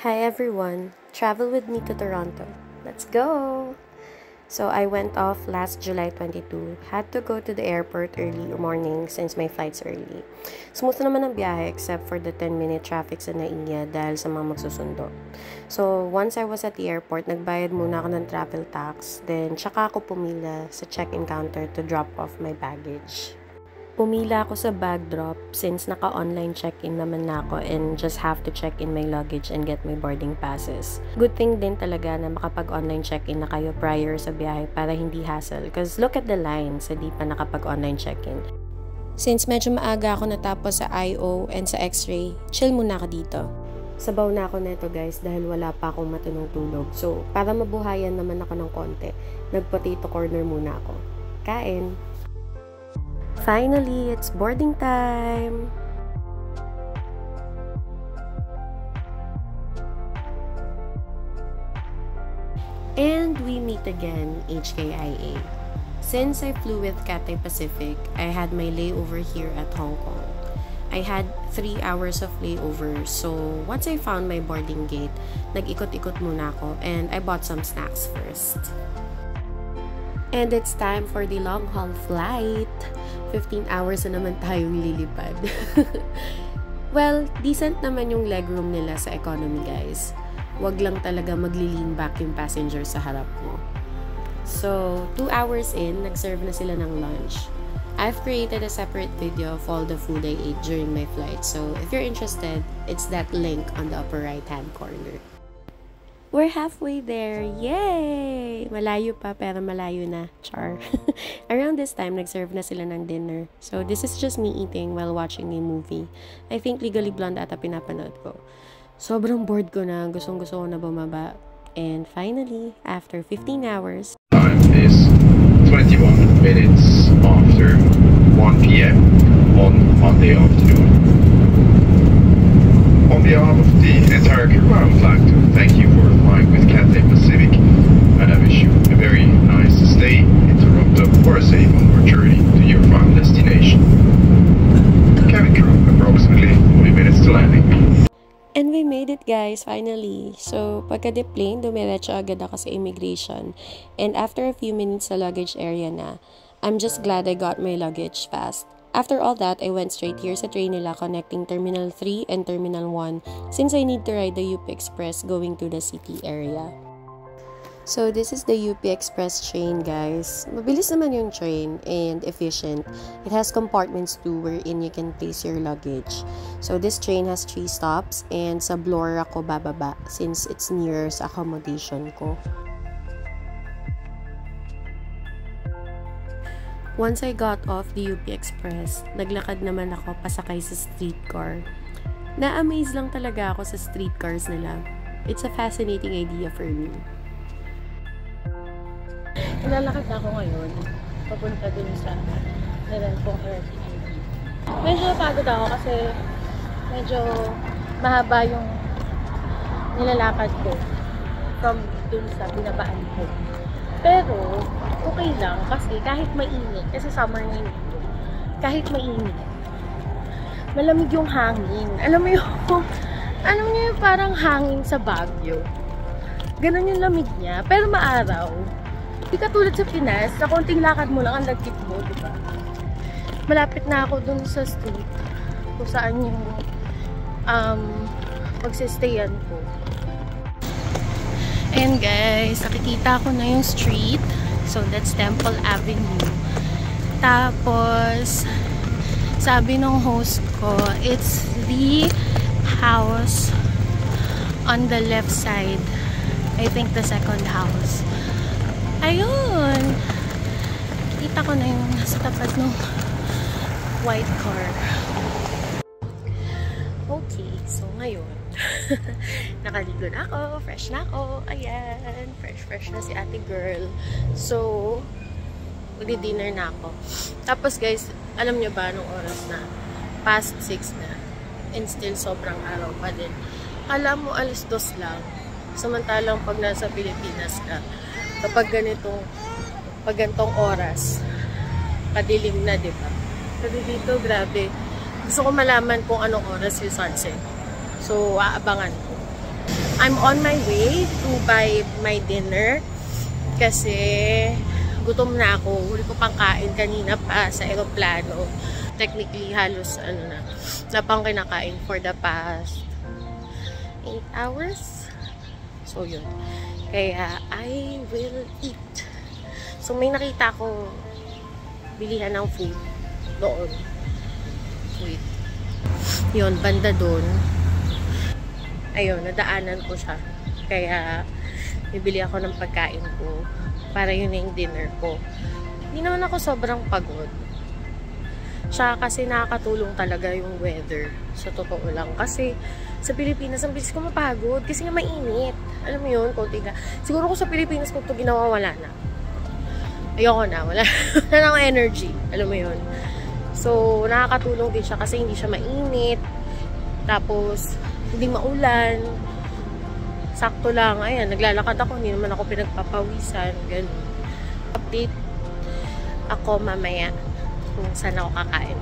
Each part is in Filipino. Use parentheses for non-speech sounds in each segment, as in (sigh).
Hi everyone! Travel with me to Toronto. Let's go! So I went off last July 22. Had to go to the airport early morning since my flight's early. Smooth naman ang biyahe except for the 10-minute traffic sa Naiya dahil sa mga magsusundo. So once I was at the airport, nagbayad muna ako ng travel tax. Then tsaka ako pumila sa check-in counter to drop off my baggage. Pumila ako sa bag drop since naka-online check-in naman na ako and just have to check in my luggage and get my boarding passes. Good thing din talaga na makapag-online check-in na kayo prior sa biyahe para hindi hassle because look at the lines sa di pa nakapag-online check-in. Since medyo maaga ako natapos sa IO and sa x-ray, chill muna ako dito. Sabaw na ako neto guys dahil wala pa akong matunong tulog. So, para mabuhayan naman ako ng konti, nag-potato corner muna ako. Kain! Finally, it's boarding time! And we meet again, HKIA. Since I flew with Cathay Pacific, I had my layover here at Hong Kong. I had 3 hours of layover, so once I found my boarding gate, nag-ikot-ikot muna ako and I bought some snacks first. And it's time for the long haul flight. 15 hours na naman tayong lilipad. (laughs) well, decent naman yung legroom nila sa economy guys. Wag lang talaga magli-lean back yung passenger sa harap mo. So, 2 hours in, nag-serve na sila ng lunch. I've created a separate video of all the food I ate during my flight. So, if you're interested, it's that link on the upper right hand corner. We're halfway there. Yay! Malayo pa, pero malayo na. Char. (laughs) Around this time, nag-serve na sila ng dinner. So, this is just me eating while watching a movie. I think Legally Blonde ata pinapanood ko. Sobrang bored ko na. Gustong gusto ko na bumaba. And finally, after 15 hours, Time is 21 minutes after 1 p.m. on Monday afternoon. On behalf of the entire crew, I would like to thank you for flying with Cathay Pacific, and I wish you a very nice stay in Toronto for a safe onward journey to your final destination. Cabin crew, approximately 40 minutes to landing. And we made it guys, finally. So, pagka-deplane, dumiretso agad ako sa immigration. And after a few minutes sa luggage area na, I'm just glad I got my luggage fast. After all that, I went straight here sa train nila connecting Terminal 3 and Terminal 1 since I need to ride the UP Express going to the city area. So, this is the UP Express train, guys. Mabilis naman yung train and efficient. It has compartments too wherein you can place your luggage. So, this train has three stops and sa Bloor ako bababa since it's near sa accommodation ko. Once I got off the UP Express, naglakad naman ako pasakay sa streetcar. Na-amaze lang talaga ako sa streetcars nila. It's a fascinating idea for me. Lalakad ako ngayon. Papunta dun sa nilan kong Airbnb. Medyo pagod ako kasi medyo mahaba yung nilalakad ko from dun sa binabaan ko. Pero, okay lang kasi kahit mainit, kasi summer ngayon kahit mainit, malamig yung hangin. Alam mo yung, (laughs) alam niyo yung parang hangin sa Baguio. Ganon yung lamig niya, pero maaraw. Di katulad sa Pinas, sa konting lakad mo lang ang lagkit mo, di ba? Malapit na ako dun sa street kung saan yung um, magsistayan ko. And guys, nakikita ko na yung street. So, that's Temple Avenue. Tapos, sabi ng host ko, it's the house on the left side. I think the second house. Ayun! Kita ko na yung nasa tapat ng white car. Okay, so ngayon, (laughs) nakaligo na ako, fresh na ako, ayan, fresh fresh na si ate girl. So, magdi-dinner na ako. Tapos guys, alam nyo ba anong oras na? Past 6 na. And still sobrang araw pa din. Alam mo, alas dos lang. Samantalang pag nasa Pilipinas ka, kapag ganitong, pag ganitong oras, kadilim na, di ba? Pero dito, grabe. Gusto ko malaman kung anong oras yung sunset. So, aabangan. I'm on my way to buy my dinner kasi gutom na ako. Huli ko pang kain kanina pa sa aeroplano. Technically, halos ano na, na pang kinakain for the past 8 hours. So, yun. Kaya, I will eat. So, may nakita ko bilihan ng food doon. Wait. Yun, banda doon. Ayun, nadaanan ko siya. Kaya, bibili ako ng pagkain ko para yun yung dinner ko. Hindi naman ako sobrang pagod. Siya kasi nakakatulong talaga yung weather. Sa totoo lang. Kasi sa Pilipinas, ang bilis ko mapagod. Kasi nga mainit. Alam mo yun, konti ka. Siguro ko sa Pilipinas, kung ito ginawa, wala na. Ayoko na. Wala, (laughs) wala na energy. Alam mo yun. So, nakakatulong din siya kasi hindi siya mainit. Tapos, hindi maulan sakto lang, ayan, naglalakad ako, hindi naman ako pinagpapawisan, ganun. Update ako mamaya kung saan ako kakain.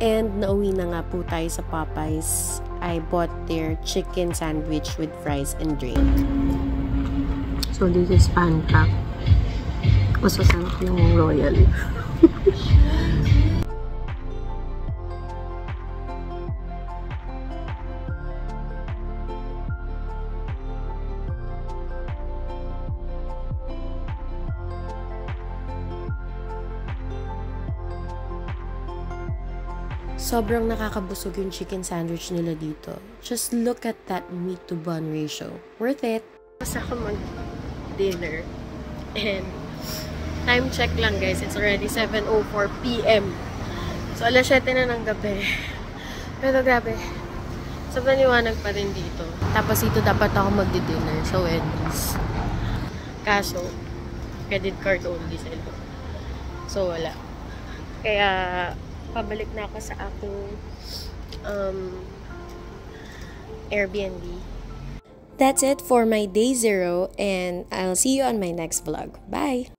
And nauwi na nga po tayo sa Popeyes. I bought their chicken sandwich with fries and drink. So, this is pancake. Mas masarap yung royal. (laughs) Sobrang nakakabusog yung chicken sandwich nila dito. Just look at that meat to bun ratio. Worth it. Basta ako mag-dinner. And time check lang guys. It's already 7.04 p.m. So alas 7 na ng gabi. Pero grabe. Sobrang liwanag pa rin dito. Tapos dito dapat ako magdi-dinner sa Wendy's. Kaso, credit card only sila. So wala. Kaya pabalik na ako sa aking um, Airbnb. That's it for my day zero and I'll see you on my next vlog. Bye!